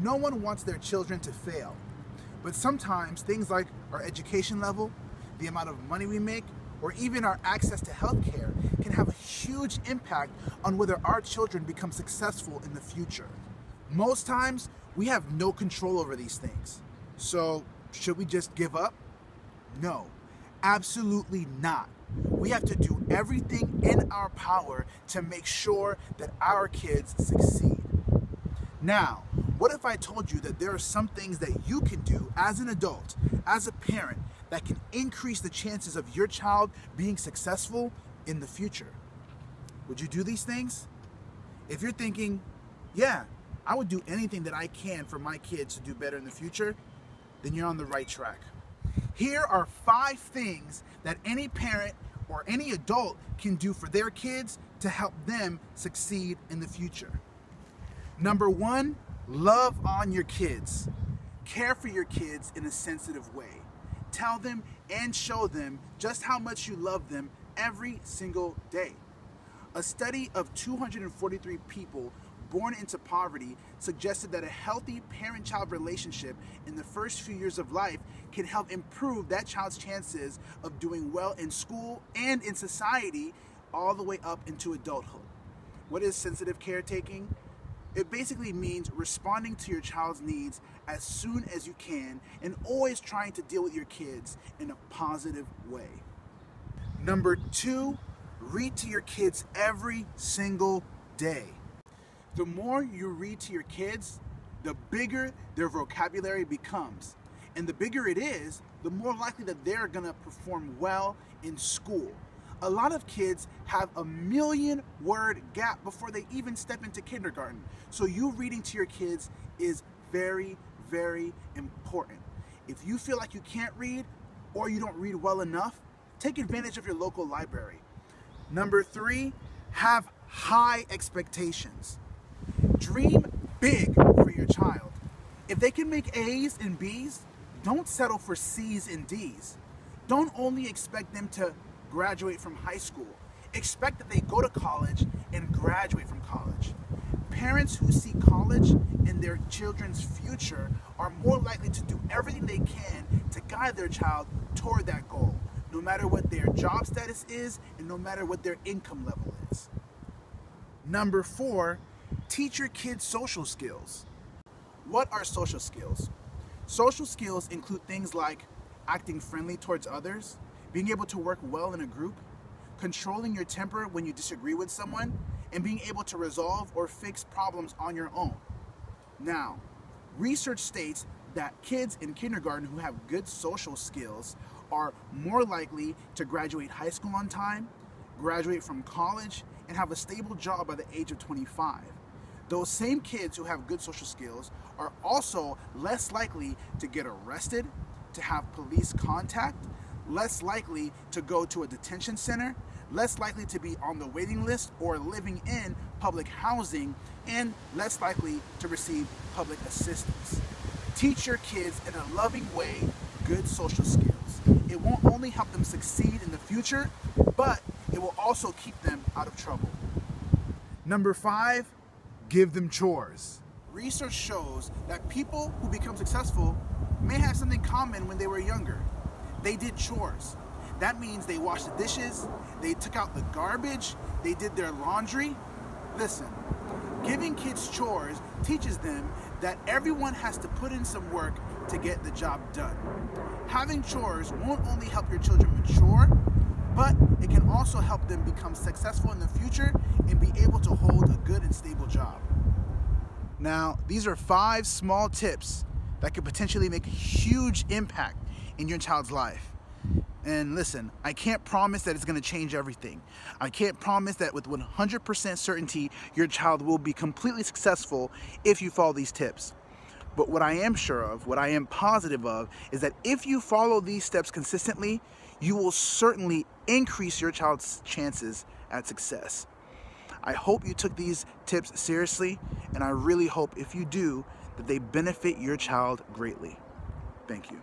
No one wants their children to fail. But sometimes things like our education level, the amount of money we make, or even our access to healthcare can have a huge impact on whether our children become successful in the future. Most times, we have no control over these things. So, should we just give up? No, absolutely not. We have to do everything in our power to make sure that our kids succeed. Now, what if I told you that there are some things that you can do as an adult, as a parent, that can increase the chances of your child being successful in the future? Would you do these things? If you're thinking, yeah, I would do anything that I can for my kids to do better in the future, then you're on the right track. Here are five things that any parent or any adult can do for their kids to help them succeed in the future. Number one, love on your kids. Care for your kids in a sensitive way. Tell them and show them just how much you love them every single day. A study of 243 people born into poverty suggested that a healthy parent child relationship in the first few years of life can help improve that child's chances of doing well in school and in society all the way up into adulthood. What is sensitive caretaking? It basically means responding to your child's needs as soon as you can and always trying to deal with your kids in a positive way. Number two, read to your kids every single day. The more you read to your kids, the bigger their vocabulary becomes. And the bigger it is, the more likely that they're gonna perform well in school a lot of kids have a million word gap before they even step into kindergarten. So you reading to your kids is very, very important. If you feel like you can't read or you don't read well enough, take advantage of your local library. Number three, have high expectations. Dream big for your child. If they can make A's and B's, don't settle for C's and D's. Don't only expect them to graduate from high school. Expect that they go to college and graduate from college. Parents who see college in their children's future are more likely to do everything they can to guide their child toward that goal, no matter what their job status is and no matter what their income level is. Number four, teach your kids social skills. What are social skills? Social skills include things like acting friendly towards others, being able to work well in a group, controlling your temper when you disagree with someone, and being able to resolve or fix problems on your own. Now, research states that kids in kindergarten who have good social skills are more likely to graduate high school on time, graduate from college, and have a stable job by the age of 25. Those same kids who have good social skills are also less likely to get arrested, to have police contact, less likely to go to a detention center, less likely to be on the waiting list or living in public housing, and less likely to receive public assistance. Teach your kids in a loving way good social skills. It won't only help them succeed in the future, but it will also keep them out of trouble. Number five, give them chores. Research shows that people who become successful may have something common when they were younger they did chores. That means they washed the dishes, they took out the garbage, they did their laundry. Listen, giving kids chores teaches them that everyone has to put in some work to get the job done. Having chores won't only help your children mature, but it can also help them become successful in the future and be able to hold a good and stable job. Now, these are five small tips that could potentially make a huge impact in your child's life. And listen, I can't promise that it's going to change everything. I can't promise that with 100% certainty your child will be completely successful if you follow these tips. But what I am sure of, what I am positive of, is that if you follow these steps consistently, you will certainly increase your child's chances at success. I hope you took these tips seriously, and I really hope if you do, that they benefit your child greatly. Thank you.